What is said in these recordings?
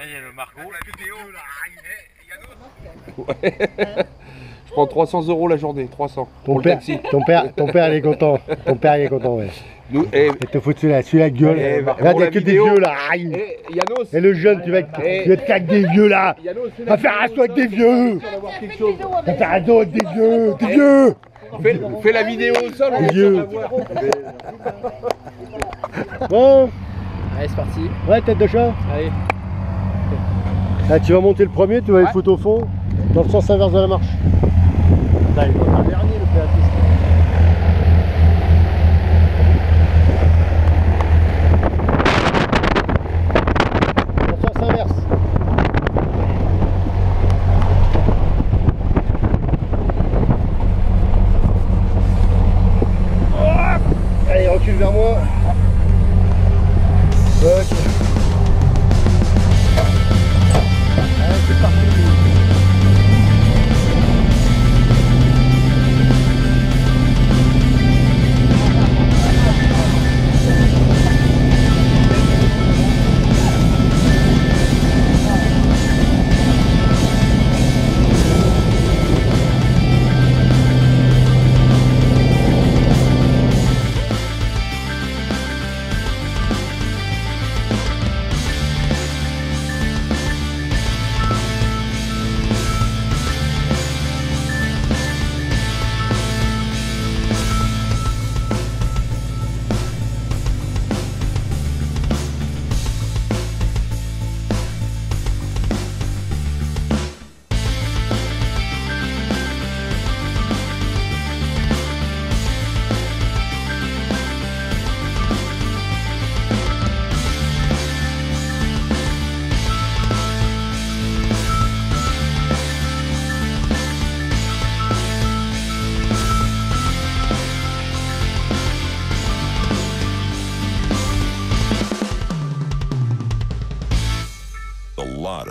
Là, il y a le Margot. Je prends 300 euros la journée, 300. Ton pour le père, taxi. ton père, ton père, il est content. Ton père, il est content, ouais. Nous, et, Et te foutre la, sur la gueule. Eh, bah, Regarde, pour il y a la que des vidéo. vieux là. Aïe. et Yanos, Et le jeune, tu vas être, Eh. tu vas être qu'avec des vieux là. Yanos, Va faire un saut avec des vieux. Va faire un saut avec des vieux. Des vieux. Fais, fais la vidéo au sol, on Des va vieux. Bon, Allez, c'est parti. ouais, tête de chat. Allez. Là, tu vas monter le premier, tu vas être foutre au fond, dans le sens inverse de la marche. Putain, il va pas dernier, le péatiste.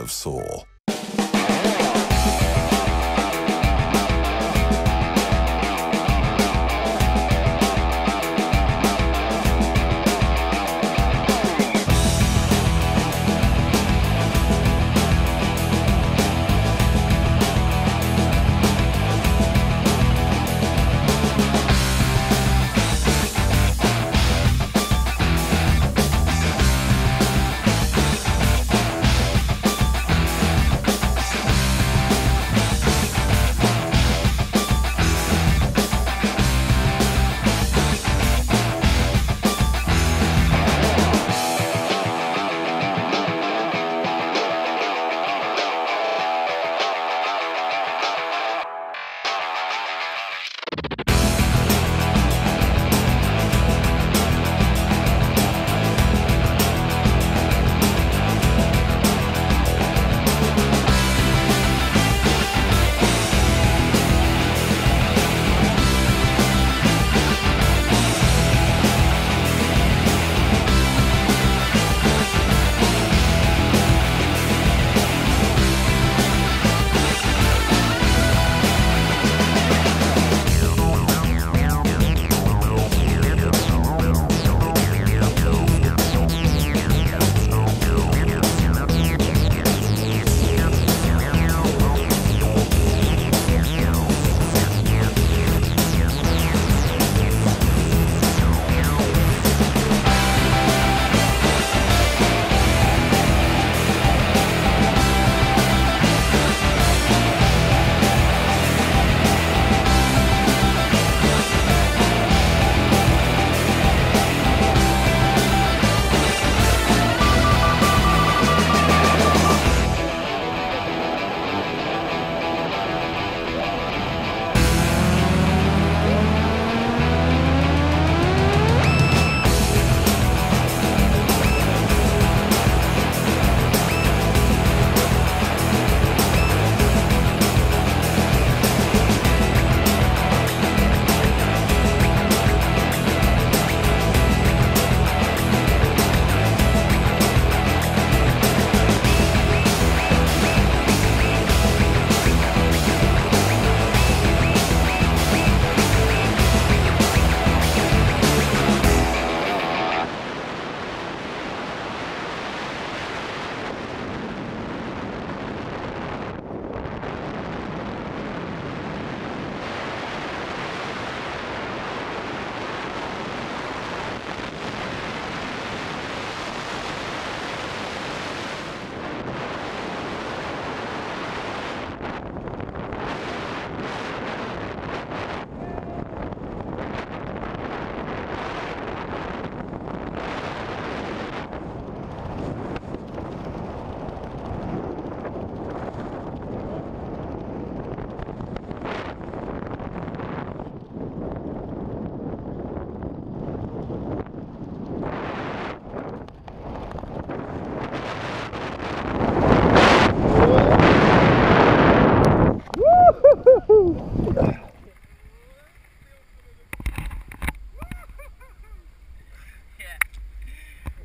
Soul.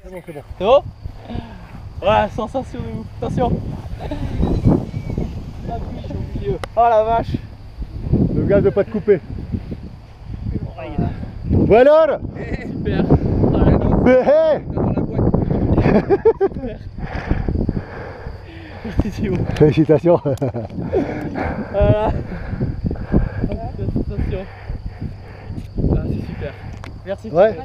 Soul. bon. C'est bon Ouais, sensation de ouf. Attention. La biche au milieu. Oh la vache. Le gaz de pas te couper. Bon alors Super. Hey Dans la boîte. C'est bon. Félicitations. Voilà. Attention. Ah, c'est super. Merci. Ouais.